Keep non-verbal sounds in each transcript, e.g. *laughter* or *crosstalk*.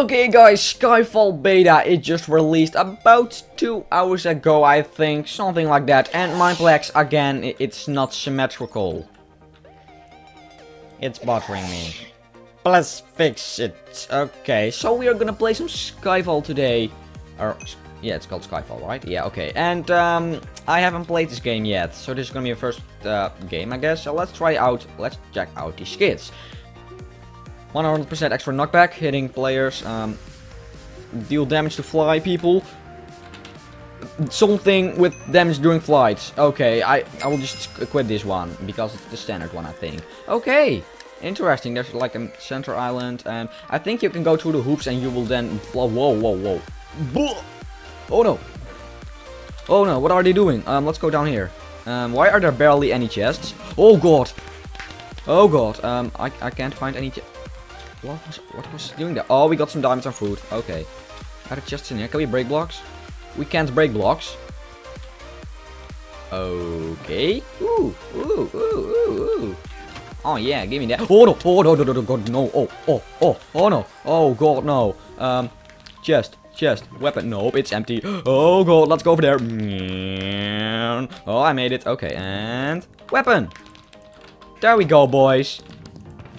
Okay guys, Skyfall Beta, it just released about two hours ago I think, something like that. And Mineplex, again, it's not symmetrical. It's bothering me. Let's fix it. Okay, so we are gonna play some Skyfall today. Or, yeah, it's called Skyfall, right? Yeah, okay. And um, I haven't played this game yet, so this is gonna be a first uh, game, I guess. So let's try out, let's check out these kits. 100% extra knockback, hitting players, um, deal damage to fly people. Something with damage during flights. Okay, I, I will just quit this one, because it's the standard one, I think. Okay, interesting. There's like a center island, and I think you can go through the hoops and you will then... Whoa, whoa, whoa, whoa. Oh no. Oh no, what are they doing? Um, let's go down here. Um, why are there barely any chests? Oh god. Oh god, um, I, I can't find any chests. What was, what was doing there? Oh, we got some diamonds and food. Okay. Are there chests in here? Can we break blocks? We can't break blocks. Okay. Ooh, ooh, ooh, ooh, ooh. Oh yeah, give me that. Oh no, oh no, no, no, no, god, no. Oh, oh, oh, oh no. Oh god, no. Um, chest, chest, weapon. Nope, it's empty. *gasps* Oh god, let's go over there. Oh, I made it. Okay, and weapon. There we go, boys.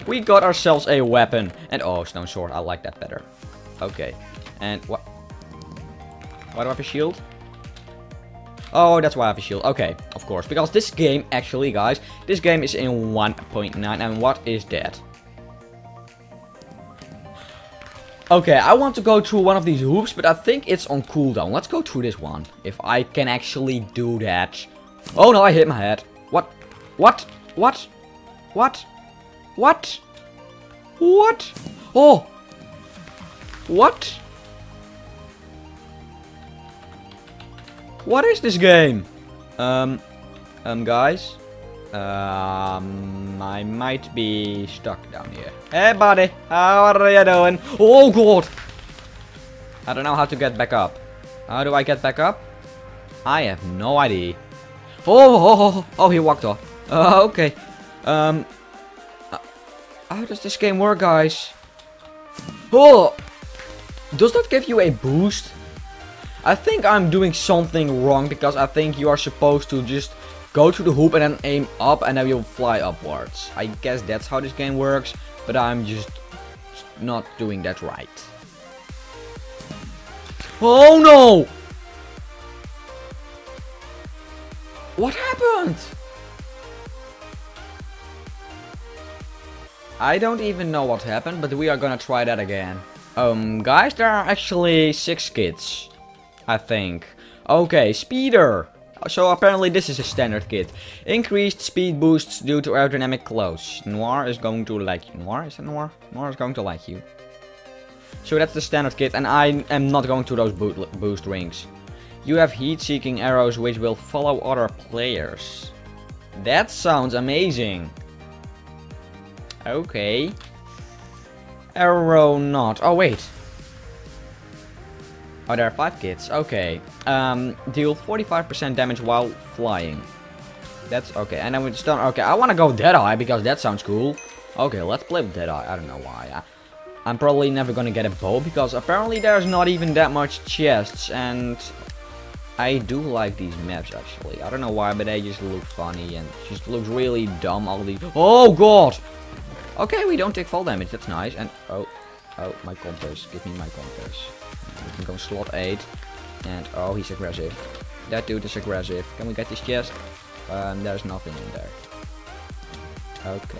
We got ourselves a weapon. And oh, stone sword. I like that better. Okay. And what? Why do I have a shield? Oh, that's why I have a shield. Okay, of course. Because this game, actually, guys, this game is in 1.9. And what is that? Okay, I want to go through one of these hoops, but I think it's on cooldown. Let's go through this one. If I can actually do that. Oh no, I hit my head. What? What? What? What? What? What? Oh! What? What is this game? Um, um, guys? Um, I might be stuck down here. Hey, buddy, how are you doing? Oh, God! I don't know how to get back up. How do I get back up? I have no idea. Oh, oh, oh, oh, he walked off. Uh, okay. Um, how does this game work, guys? Oh! Does that give you a boost? I think I'm doing something wrong because I think you are supposed to just go to the hoop and then aim up and then you'll fly upwards. I guess that's how this game works, but I'm just not doing that right. Oh no! What happened? I don't even know what happened, but we are gonna try that again. Um, guys, there are actually six kits. I think. Okay, speeder. So apparently this is a standard kit. Increased speed boosts due to aerodynamic clothes. Noir is going to like you. Noir? Is it Noir? Noir is going to like you. So that's the standard kit and I am not going to those boost rings. You have heat-seeking arrows which will follow other players. That sounds amazing. Okay. Aeronaut. Oh, wait. Oh, there are five kits. Okay. Um, deal 45% damage while flying. That's okay. And then we just done. Okay, I want to go Deadeye because that sounds cool. Okay, let's play with Deadeye. I don't know why. I, I'm probably never gonna get a bow because apparently there's not even that much chests and I do like these maps actually. I don't know why, but they just look funny and just looks really dumb. All these. Oh god! Okay, we don't take fall damage. That's nice. And oh, oh, my compass. Give me my compass. We can go slot 8. And oh, he's aggressive. That dude is aggressive. Can we get this chest? Um, there's nothing in there. Okay.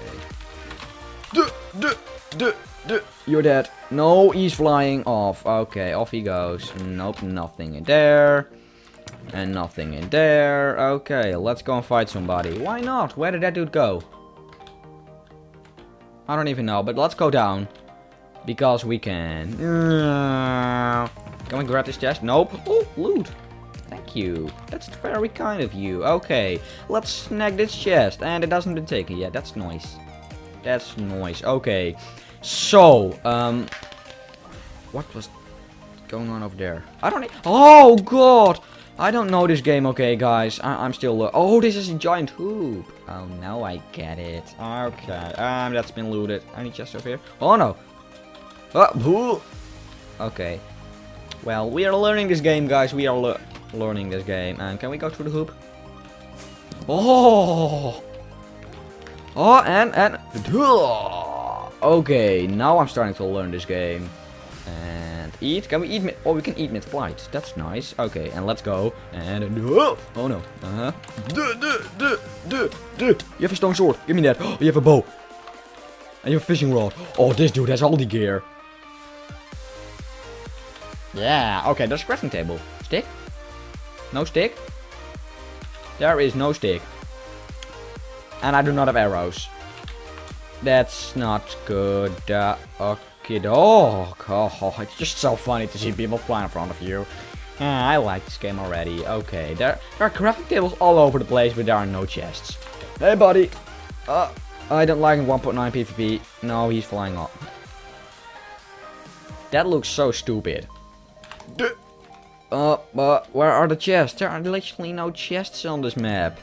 Duh, duh, duh, duh. You're dead. No, he's flying off. Okay, off he goes. Nope, nothing in there. And nothing in there. Okay, let's go and fight somebody. Why not? Where did that dude go? I don't even know, but let's go down. Because we can. Can we grab this chest? Nope. Oh, loot. Thank you. That's very kind of you. Okay, let's snag this chest. And it hasn't been taken yet. That's nice. That's nice. Okay. So, um... What was going on over there? I don't... Oh, God! I don't know this game, okay, guys. I am still... Oh, this is a giant hoop. Oh, now I get it. Okay, um, that's been looted. Any chest over here? Oh, no. Oh, Okay. Well, we are learning this game, guys. We are le learning this game. And can we go through the hoop? Oh! Oh, and, and... Okay, now I'm starting to learn this game. And eat. Can we eat mid? Oh, we can eat mid-flight. That's nice. Okay, and let's go. And... Oh, *gasps* oh no. Uh-huh. Duh, duh, duh, duh, duh. You have a stone sword. Give me that. *gasps* you have a bow. And you have a fishing rod. Oh, this dude has all the gear. Yeah, okay, there's a crafting table. Stick? No stick? There is no stick. And I do not have arrows. That's not good. Uh, okay, oh, oh, it's just so funny to see people fly in front of you. Uh, I like this game already. Okay, there, there are crafting tables all over the place, but there are no chests. Hey, buddy. Uh, I don't like 1.9 PvP. No, he's flying up. That looks so stupid. Uh, but where are the chests? There are literally no chests on this map.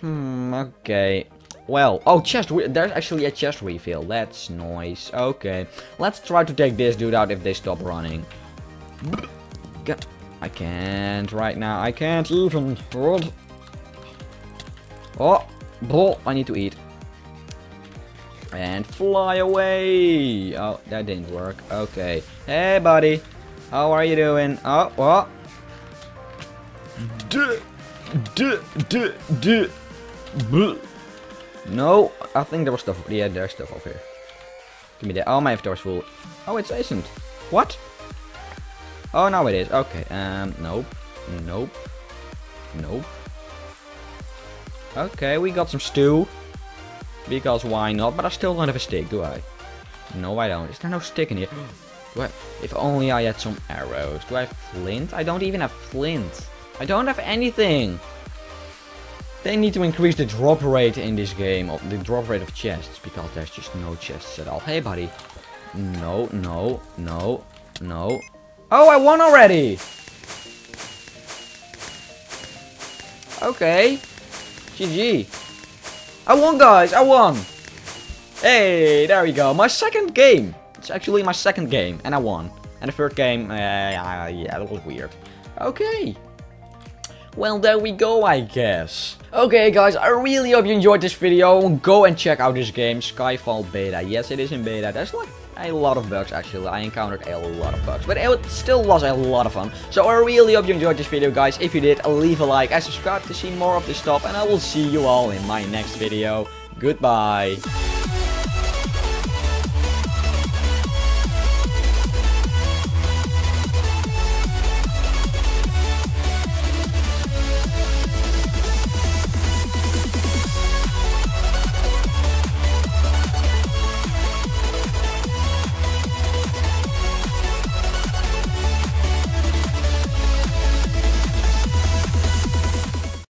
Hmm, okay. Well, oh, chest, there's actually a chest refill. That's nice. Okay, let's try to take this dude out if they stop running. God, I can't right now. I can't even. Oh, bull, I need to eat. And fly away. Oh, that didn't work. Okay. Hey, buddy. How are you doing? Oh, oh. what? No, I think there was stuff. Yeah, there's stuff over here. Give me that. Oh, my inventory's full. Oh, it isn't. What? Oh, now it is. Okay. Um, nope. Nope. Nope. Okay, we got some stew. Because why not? But I still don't have a stick, do I? No, I don't. Is there no stick in here? Do I, if only I had some arrows. Do I have flint? I don't even have flint. I don't have anything. They need to increase the drop rate in this game, of the drop rate of chests, because there's just no chests at all. Hey, buddy. No, no, no, no. Oh, I won already! Okay. GG. I won, guys! I won! Hey, there we go. My second game. It's actually my second game, and I won. And the third game, uh, yeah, that was weird. Okay. Well, there we go, I guess. Okay, guys, I really hope you enjoyed this video. Go and check out this game, Skyfall Beta. Yes, it is in beta. There's like a lot of bugs, actually. I encountered a lot of bugs, but it still was a lot of fun. So I really hope you enjoyed this video, guys. If you did, leave a like and subscribe to see more of this stuff. And I will see you all in my next video. Goodbye.